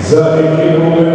За Екатерину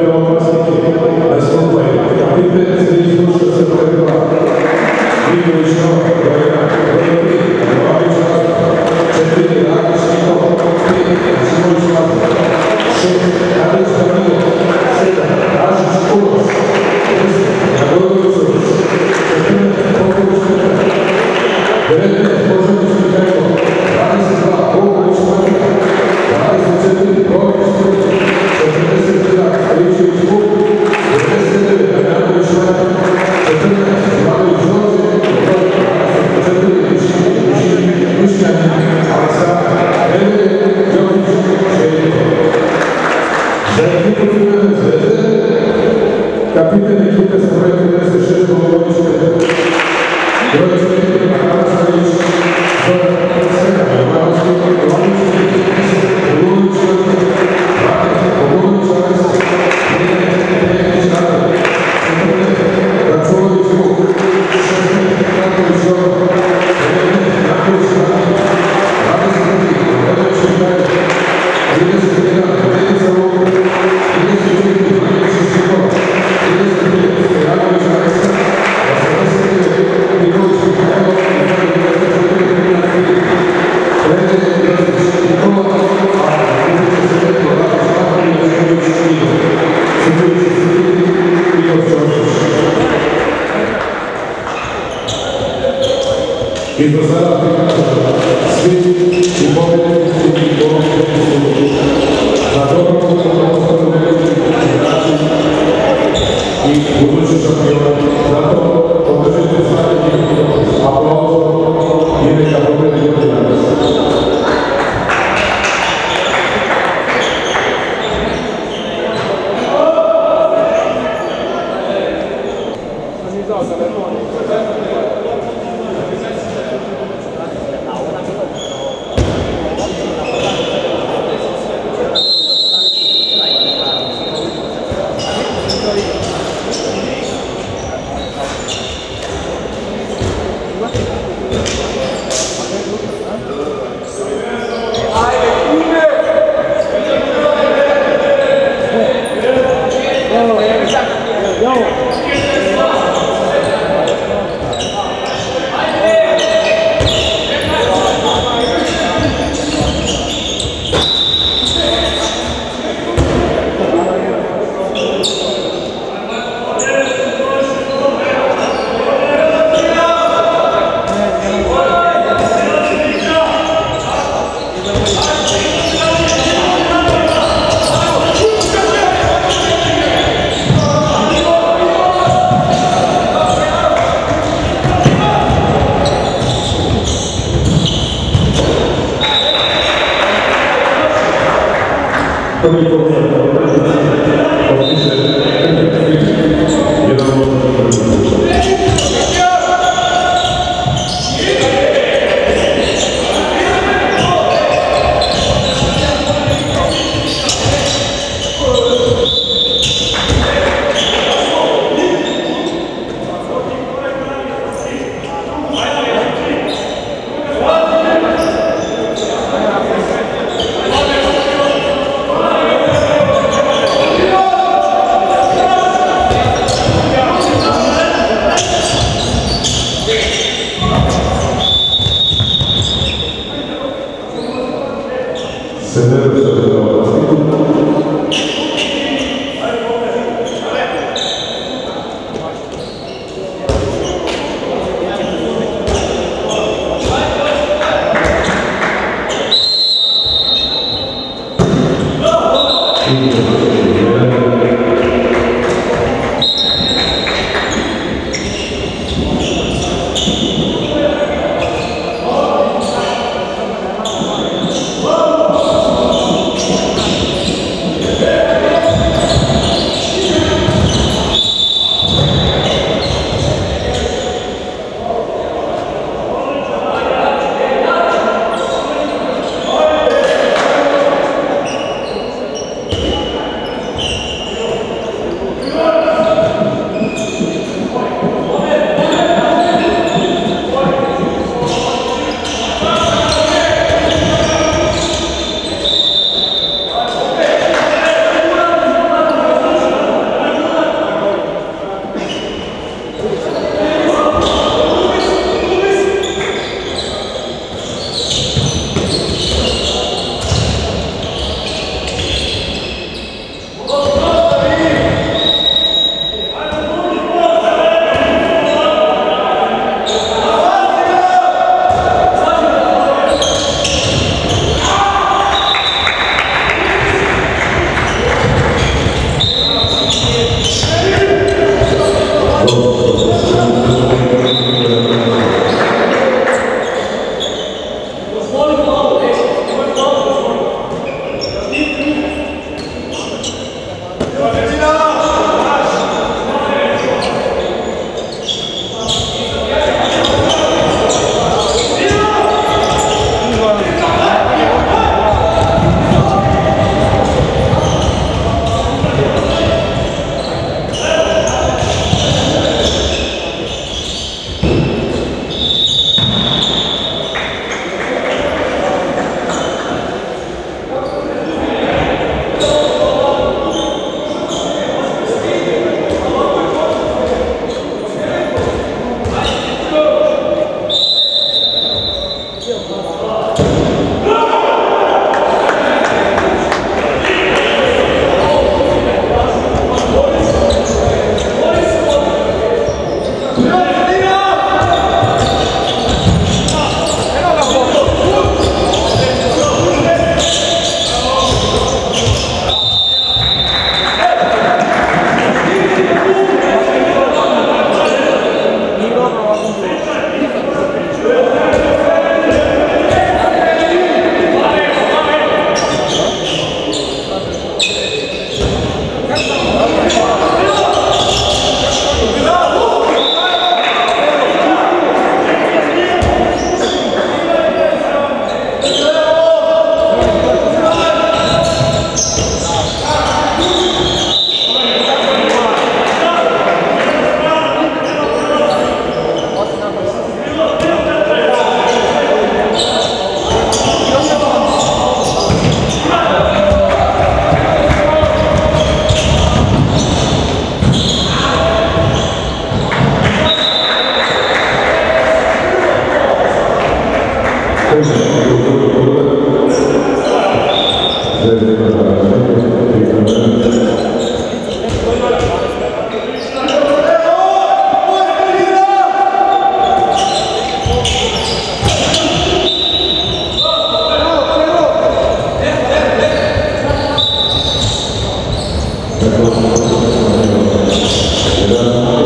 Shalom.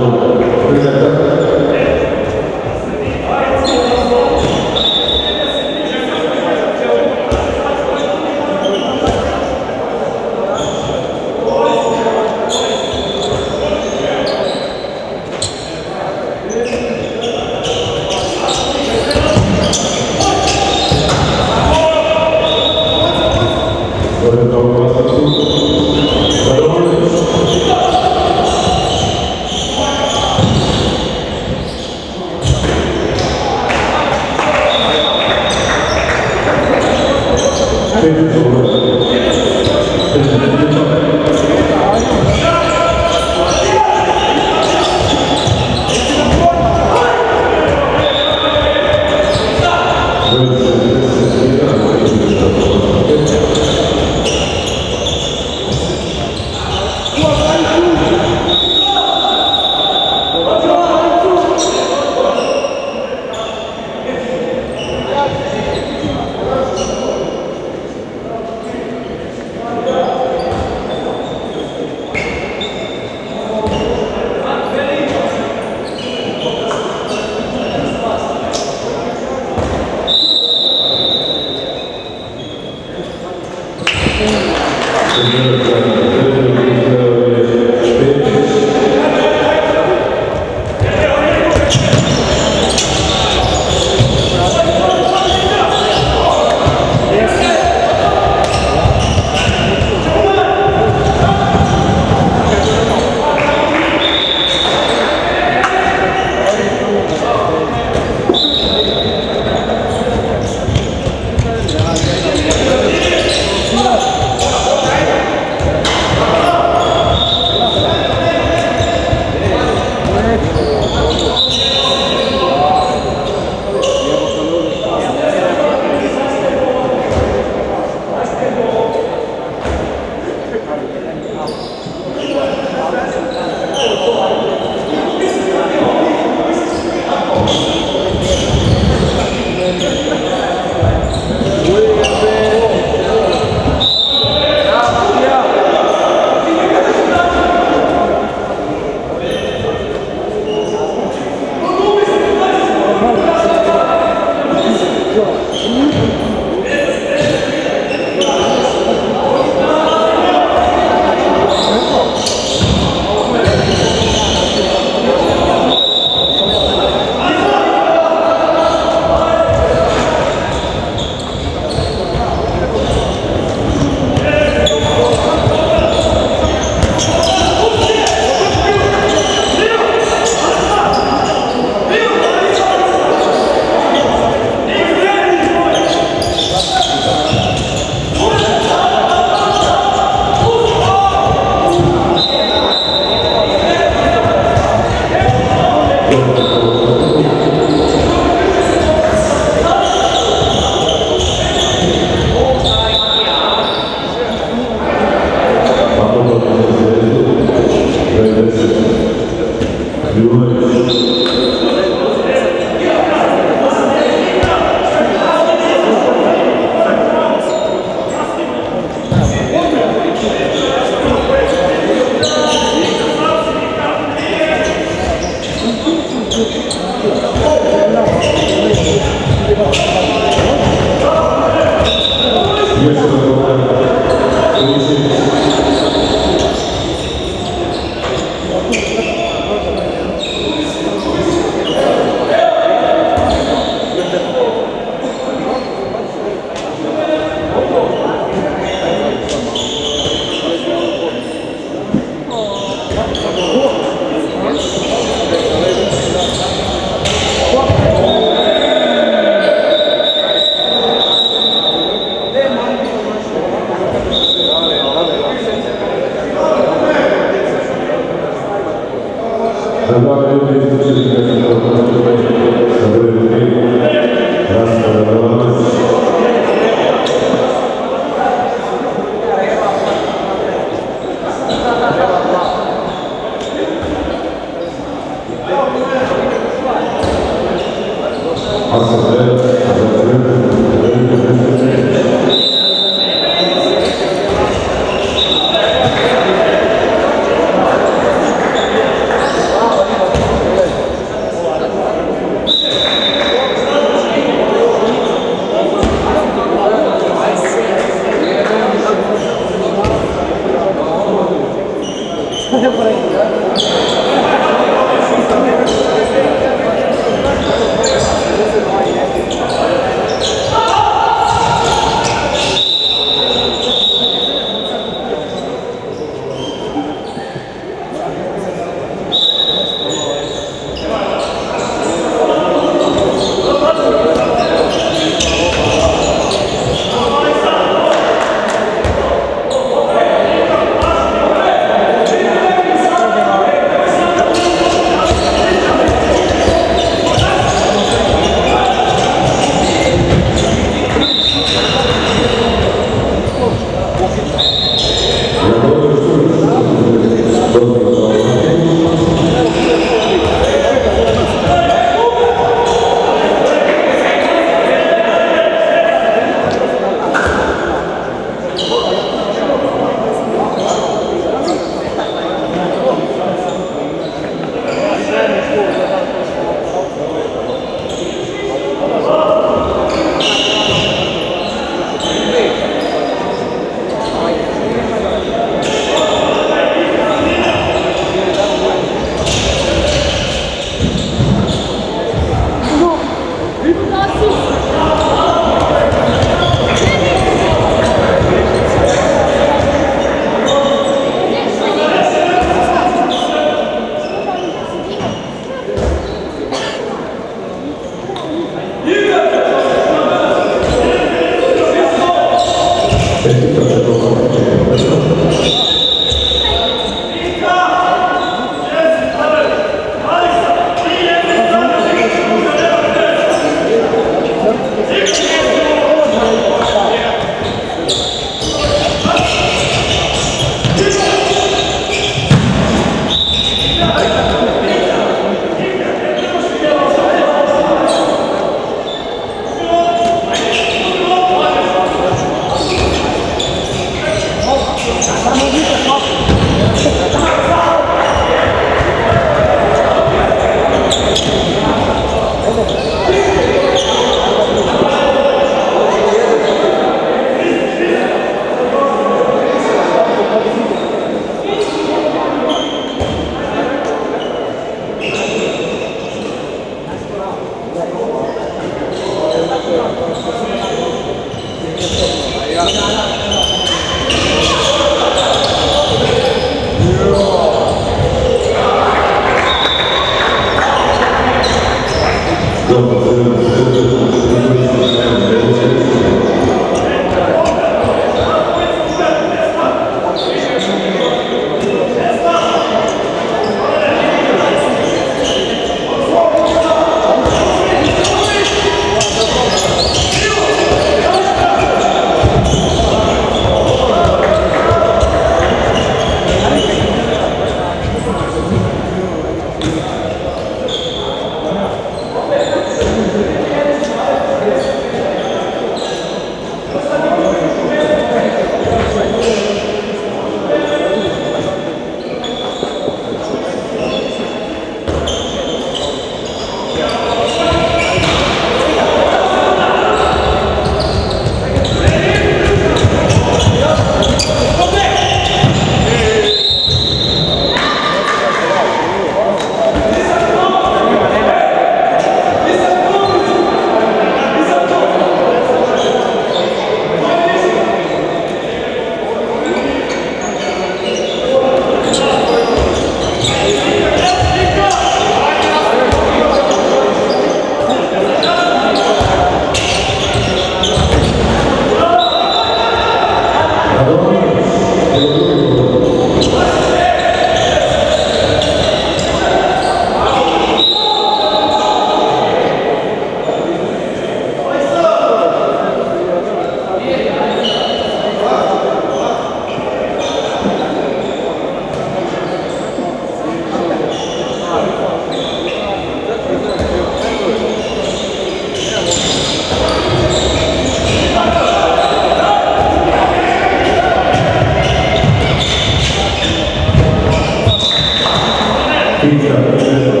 Gracias.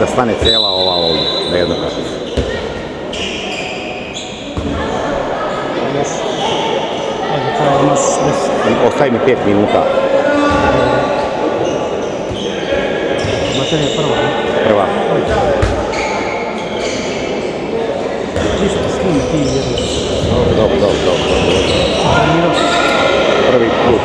Da stane cijela ova ovdje, na jedno imaš 10. Ostaje mi pet minuta, Baterija prva, ne? prva. Ništa, snimi ti jednu. Dobro, dobro, dobro. Prvi put.